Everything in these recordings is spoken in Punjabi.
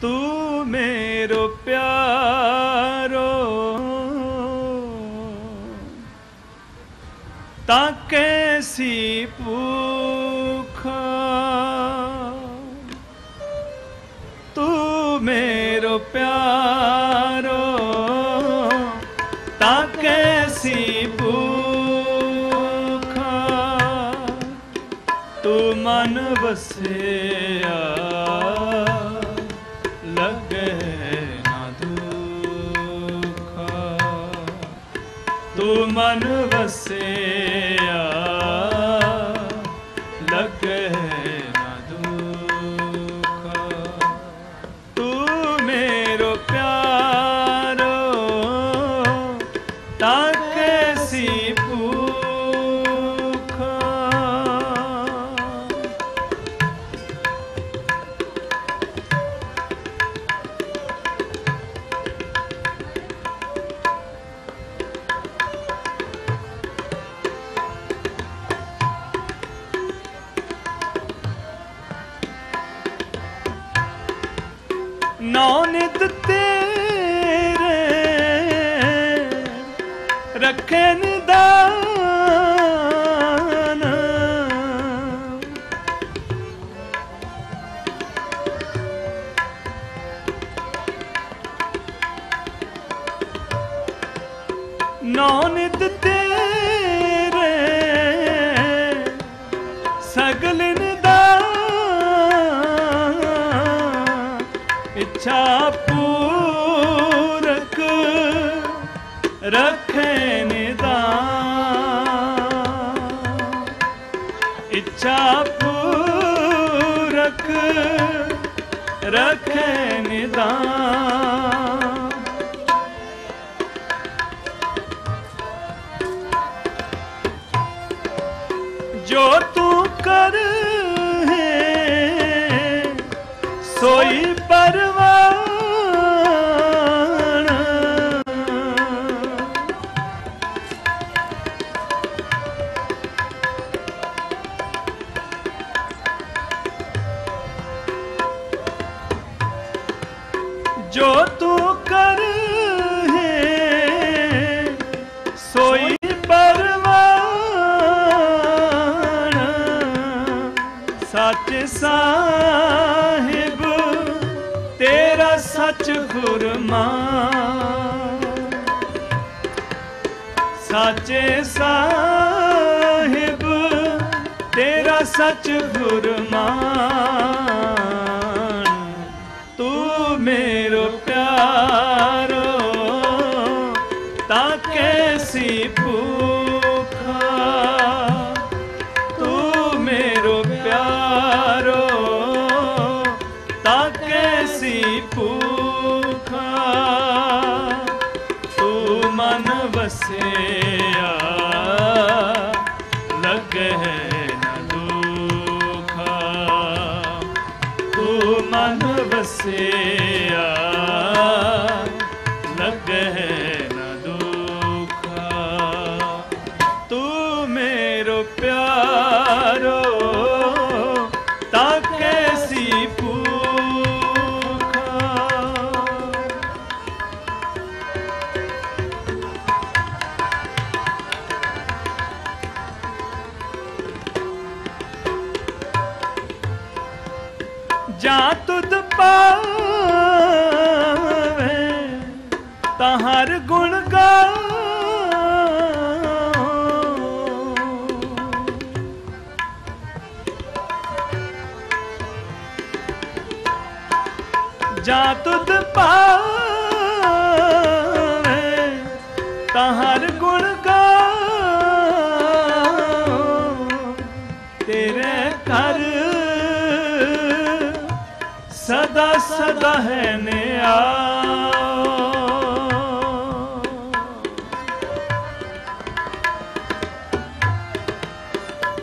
ਤੂੰ ਮੇਰੋ ਪਿਆਰੋ ਤਾਂ ਕੈਸੀ ਭੂਖਾ ਤੂੰ ਮੇਰੋ ਪਿਆਰੋ ਤਾਂ ਕੈਸੀ ਭੂਖਾ ਤੂੰ ਮਨ ਵਸਿਆ ਤੂੰ ਮਨ ਵਸਿਆ ਲਗੇ ਨੌ ਨਿਤ ਤੇਰੇ ਰੱਖੇ ਦਾ इच्छा पूरक रखेन इच्छा पूरक इच्छापोर नि ਸੋਈ ਪਰਵਾਨ। ਜੋ ਤੂੰ ਕਰ ਹੈ ਸੋਈ ਪਰਵਾਨ। ਸੱਚ ਸਾਹਿਬ ਸੱਚ ਗੁਰਮਾਨ ਸਾਚੇ ਸਾਹਿਬ ਤੇਰਾ ਸੱਚ ਗੁਰਮਾਨ। ਤੂੰ ਮੇਰੋ ਪਿਆਰੋ ਤਾਂ ਕੈਸੀ ਭੂਖਾ ਮਨ ਵਸਿਆ। ਲਗੇ ਨਾ ਦੁਖਾ। ਤੂੰ ਮਨ ਵਸਿਆ। ਜਾਂ ਤੁਧ ਪਾਵੇ ਤਾਂ ਹਰ ਗੁਣ ਗਾਓ। ਜਾਂ ਤੁਧ ਪਾਵੇ ਤਾਂ ਹਰ ਸਦਾ ਸਦਾ ਹੈ ਨਿਆ।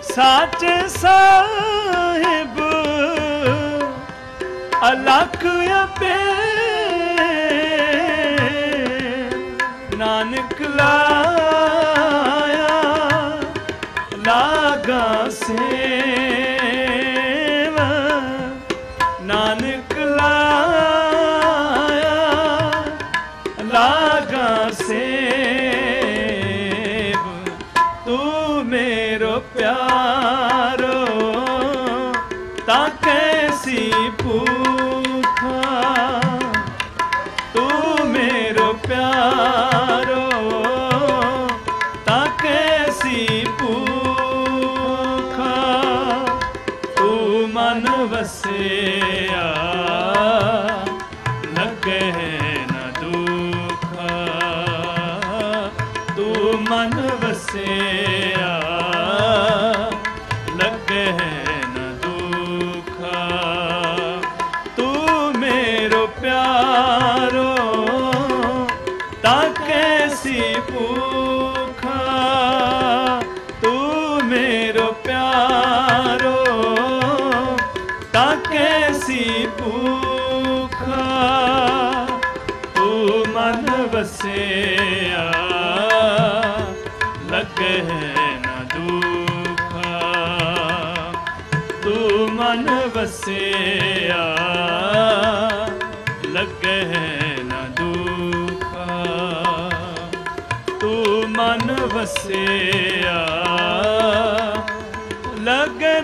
ਸਾਚੇ ਸਾਹਿਬ ਅਲਖ ਆਪੇ मेरो प्यारो ता कैसी पूखा तू मेरो प्यारो ता कैसी पूखा तू मन वसया लगे न दूखा तू मन वसया ਕੈਸੀ ਭੂਖਾ ਤੂੰ ਮਨ ਵਸਿਆ ਲੱਗੇ ਨਾ ਦੁਖਾ ਤੂੰ ਮਨ ਵਸਿਆ ਲੱਗੇ ਨਾ ਦੁਖਾ ਤੂੰ ਮਨ ਵਸਿਆ ਲਗਨ